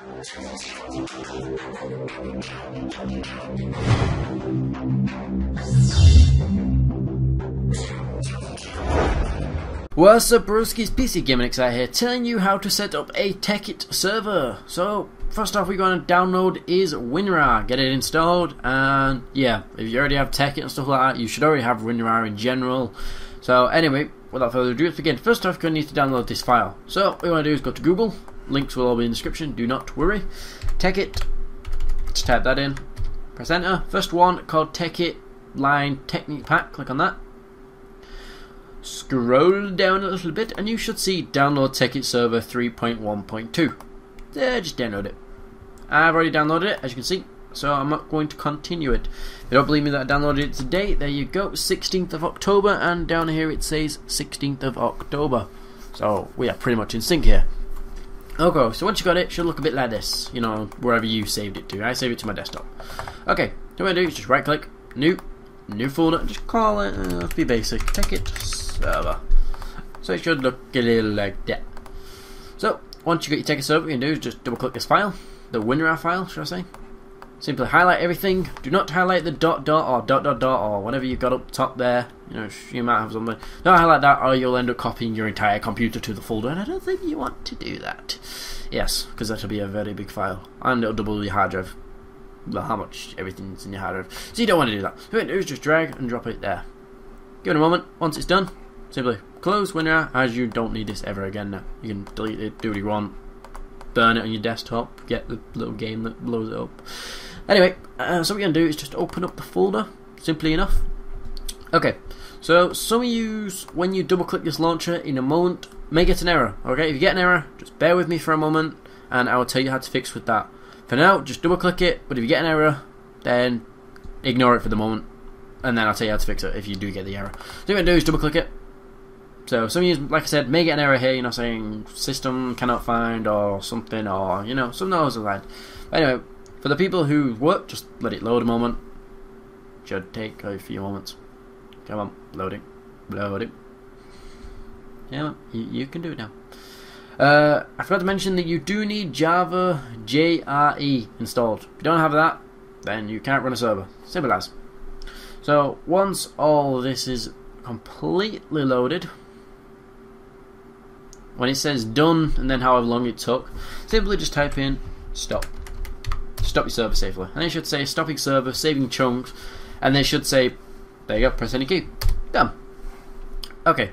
What's up Broski's PC Gaming out here telling you how to set up a Tekkit server. So first off we're going to download is WinRAR, get it installed and yeah, if you already have Tekkit and stuff like that you should already have WinRAR in general. So anyway, without further ado let's begin. First off you're going to need to download this file. So what you want to do is go to Google, links will all be in the description, do not worry. Tekkit, just type that in, press enter. First one called Tekkit Line Technic Pack, click on that Scroll down a little bit and you should see download Tekkit server 3.1.2. There, just download it. I've already downloaded it, as you can see, so I'm not going to continue it. If you don't believe me that I downloaded it today, there you go, 16th of October, and down here it says 16th of October. So we are pretty much in sync here. Okay, so once you got it, it should look a bit like this, you know, wherever you saved it to. I saved it to my desktop. Okay, so what I do is just right click, new, new folder, just call it, uh, be basic, Tekkit server. So it should look a little like that. So once you get your Tekkit server, what you can do is just double click this file, the WinRAR file, should I say. Simply highlight everything. Do not highlight the dot dot or dot dot dot or whatever you've got up top there. You know, you might have something. Don't highlight that or you'll end up copying your entire computer to the folder and I don't think you want to do that. Yes, because that'll be a very big file. And it'll double your hard drive. Well, how much everything's in your hard drive. So you don't want to do that. What you do is just drag and drop it there. Give it a moment. Once it's done, Simply close WinRAR as you don't need this ever again now. You can delete it, do what you want, burn it on your desktop, get the little game that blows it up. Anyway, uh, so what we're going to do is just open up the folder, simply enough. Okay, so some of you, when you double click this launcher in a moment, may get an error. Okay, if you get an error, just bear with me for a moment and I will tell you how to fix with that. For now, just double click it, but if you get an error, then ignore it for the moment and then I'll tell you how to fix it if you do get the error. So what to do is double click it, so some of you, like I said, may get an error here, you know, saying system cannot find or something, or you know, some knows of that. But anyway, for the people who work, just let it load a moment. Should take a few moments. Come on, loading, loading. Yeah, you, you can do it now. Uh, I forgot to mention that you do need Java JRE installed. If you don't have that, then you can't run a server. Simple as. So once all this is completely loaded, when it says done and then however long it took, simply just type in stop. Stop your server safely. And it should say stopping server, saving chunks, and they should say, there you go, press any key. Done. Okay.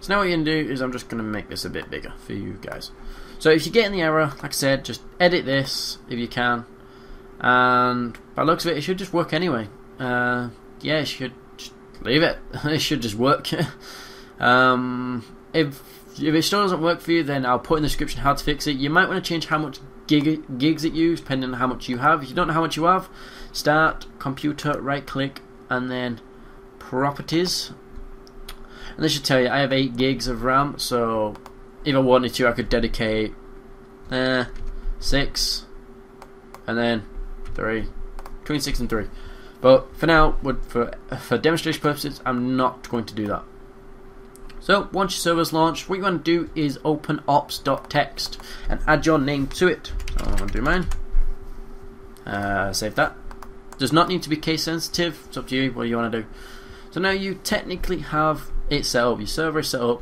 So now what you're going to do is I'm just going to make this a bit bigger for you guys. So if you get in the error, like I said, just edit this if you can. And by looks of it, it should just work anyway. Uh, yeah, it should just leave it. it should just work. um, if if it still doesn't work for you, then I'll put in the description how to fix it. You might want to change how much gig, gigs it uses, depending on how much you have. If you don't know how much you have, start, computer, right click, and then properties. And this should tell you I have 8 gigs of RAM, so if I wanted to, I could dedicate uh, 6 and then 3. Between 6 and 3. But for now, for, for demonstration purposes, I'm not going to do that. So once your server's launched, what you want to do is open ops.txt and add your name to it. So I'm going to do mine. Uh, save that. Does not need to be case sensitive. It's up to you what you want to do. So now you technically have it set up. Your server is set up.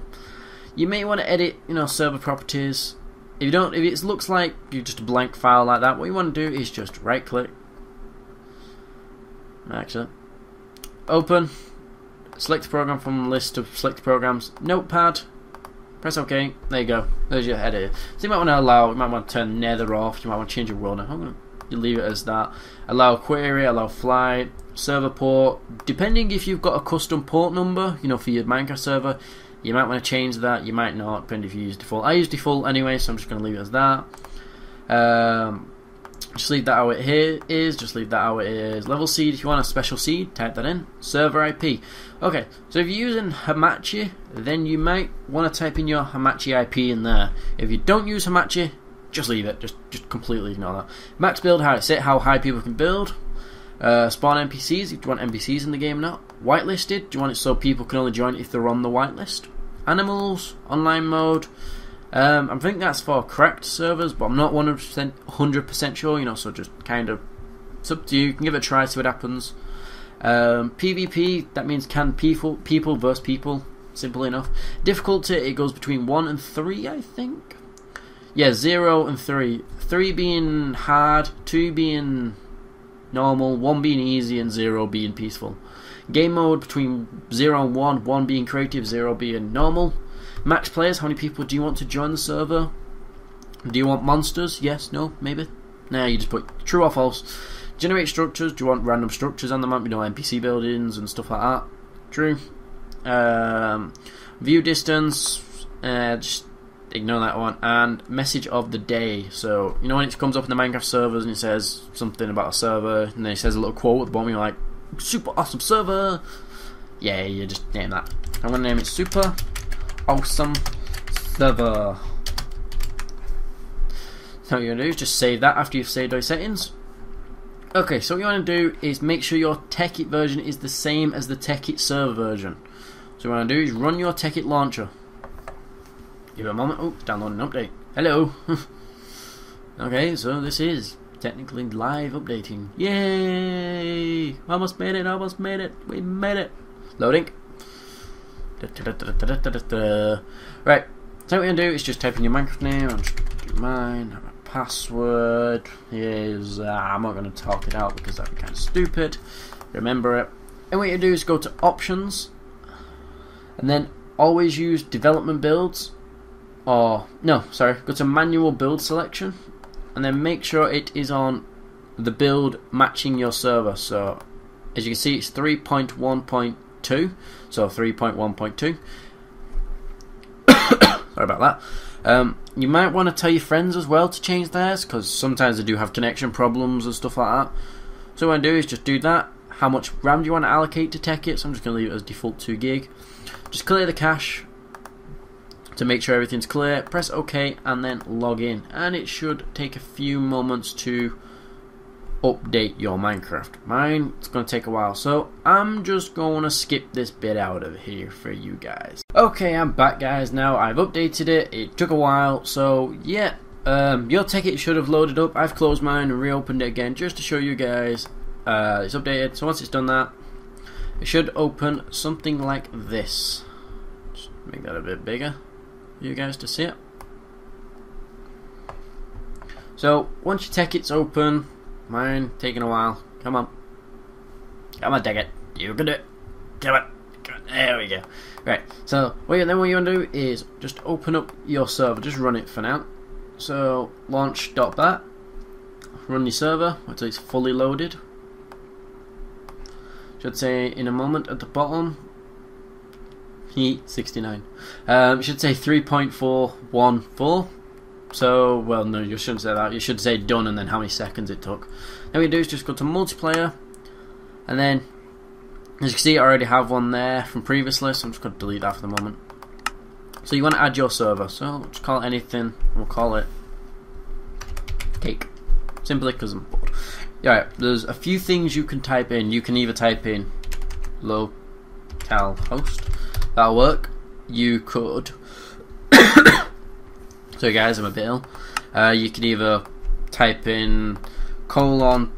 You may want to edit, you know, server properties. If you don't, if it looks like you just a blank file like that, what you want to do is just right click. Actually, open Select program from the list of select programs. Notepad. Press OK. There you go. There's your header. So you might want to allow, you might want to turn Nether off. You might want to change your. Now I'm going to leave it as that. Allow query, allow flight, server port. Depending if you've got a custom port number, you know, for your Minecraft server, you might want to change that. You might not, depending if you use default. I use default anyway, so I'm just going to leave it as that. Um, just leave that how it here is, just leave that how it is. Level seed, if you want a special seed, type that in. Server IP. Okay, so if you're using Hamachi, then you might want to type in your Hamachi IP in there. If you don't use Hamachi, just leave it. Just just completely ignore that. Max build, how it's how high people can build. Uh, spawn NPCs, if you want NPCs in the game or not. Whitelisted, do you want it so people can only join if they're on the whitelist? Animals, online mode, Um, I think that's for cracked servers, but I'm not 100% 100% sure. You know, so just kind of it's up to you. You can give it a try, see what happens. Um, PvP that means can people people versus people. Simple enough. Difficulty it goes between one and three, I think. Yeah, zero and three. Three being hard, two being normal, one being easy, and zero being peaceful. Game mode between zero and one, one being creative, zero being normal. Match players, how many people do you want to join the server? Do you want monsters? Yes, no, maybe? Nah, you just put true or false. Generate structures, do you want random structures on the map, you know, NPC buildings and stuff like that? True. Um, view distance, uh, just ignore that one. And message of the day. So, you know, when it comes up in the Minecraft servers and it says something about a server, and then it says a little quote at the bottom, you're like, super awesome server. Yeah, you just name that. I'm to name it Super awesome server. So what you're to do is just save that after you've saved those settings. Okay, so what you want to do is make sure your Tekkit version is the same as the Tekkit server version. So what you want to do is run your Tekkit launcher. Give it a moment. Oh, downloading an update. Hello. okay, so this is technically live updating. Yay! Almost made it, almost made it. We made it. Loading. Right, so what we're going to do is just type in your Minecraft name, I'll just do mine, a password, is, uh, I'm not going to talk it out because that'd be kind of stupid, remember it, and what you do is go to options, and then always use development builds, or, no, sorry, go to manual build selection, and then make sure it is on the build matching your server, so, as you can see it's 3.1.2, so 3.1.2. Sorry about that. Um, you might want to tell your friends as well to change theirs because sometimes they do have connection problems and stuff like that. So what I do is just do that. How much RAM do you want to allocate to Tekkit? So I'm just going to leave it as default 2 gig. Just clear the cache to make sure everything's clear. Press OK and then log in. And it should take a few moments to update your Minecraft. Mine, it's to take a while, so I'm just to skip this bit out of here for you guys. Okay, I'm back guys now. I've updated it. It took a while, so yeah. Um, your Tekkit should have loaded up. I've closed mine and reopened it again just to show you guys uh, it's updated. So once it's done that, it should open something like this. Just make that a bit bigger you guys to see it. So once your Tekkit's open, Mine taking a while. Come on. Come on, take it. You can do it. Come on. There we go. Right. So then what you want to do is just open up your server. Just run it for now. So launch.bat. Run your server until it's fully loaded. Should say in a moment at the bottom. Heat 69. Um, should say 3.414. So, well, no, you shouldn't say that. You should say done and then how many seconds it took. What you do is just go to multiplayer, and then, as you can see, I already have one there from previously, so I'm just going to delete that for the moment. So, you want to add your server. So, just call it anything. We'll call it cake. Simply because I'm bored. Yeah, there's a few things you can type in. You can either type in localhost. That'll work. You could so guys, I'm a bit ill. Uh, you can either type in colon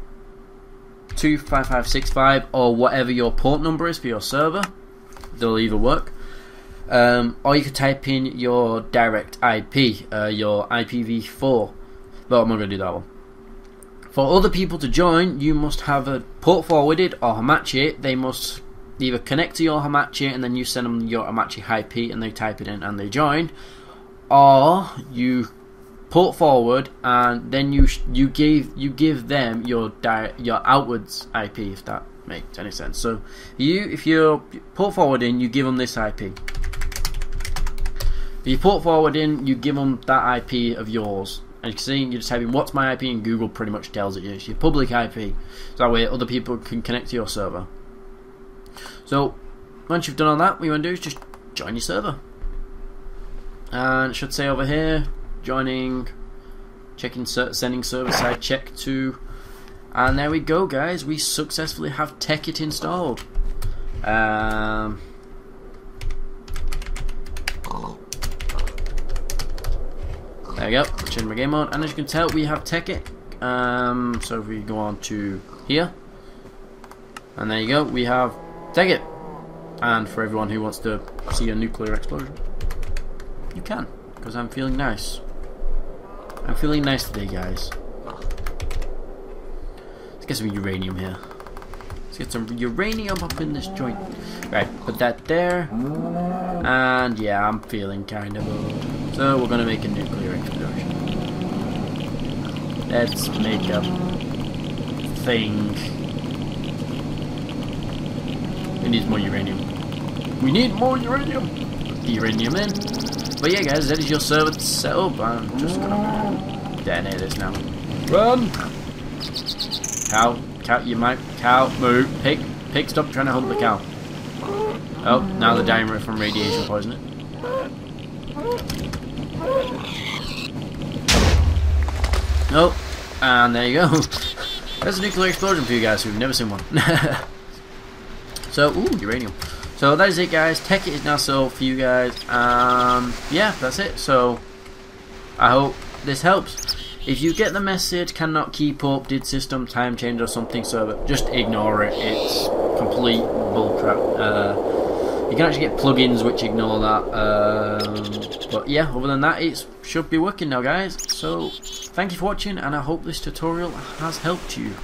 25565 or whatever your port number is for your server. They'll either work. Um, or you could type in your direct IP, uh, your IPv4. But I'm not going to do that one. For other people to join, you must have a port forwarded or match it. They must either connect to your Hamachi and then you send them your Hamachi IP and they type it in and they join or you port forward and then you you give you give them your your outwards IP if that makes any sense. So you if you put forward in, you give them this IP. If you port forward in, you give them that IP of yours. And you can see, you're just type what's my IP, and Google pretty much tells it you. It's your public IP. So that way, other people can connect to your server. So once you've done all that, what you want to do is just join your server. And it should say over here joining checking sending server side check to and there we go guys. We successfully have Tekkit installed. Um, There we go, change my game mode, and as you can tell, we have Tekkit. Um, so if we go on to here, and there you go, we have Tekkit. And for everyone who wants to see a nuclear explosion, you can, because I'm feeling nice. I'm feeling nice today, guys. Let's get some uranium here. Let's get some uranium up in this joint. Right, put that there. And yeah, I'm feeling kind of old. So we're gonna make a nuclear explosion. Let's make a thing. We need more uranium. We need more uranium! The uranium in. But yeah guys, that is your server set up. I'm just gonna detonate this now. Run! Cow, cow, you might, cow, move, pig, pig, stop trying to hunt the cow. Oh, now they're dying from radiation poisoning. Oh, and there you go. There's a nuclear explosion for you guys who've never seen one. so, ooh, uranium. So that is it guys, Tekkit is now sold for you guys, um, yeah, that's it, so I hope this helps. If you get the message, cannot keep up, did system time change or something, so just ignore it, it's complete bullcrap. Uh, you can actually get plugins which ignore that, um, but yeah, other than that, it should be working now guys, so thank you for watching, and I hope this tutorial has helped you.